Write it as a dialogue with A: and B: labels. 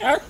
A: Huh?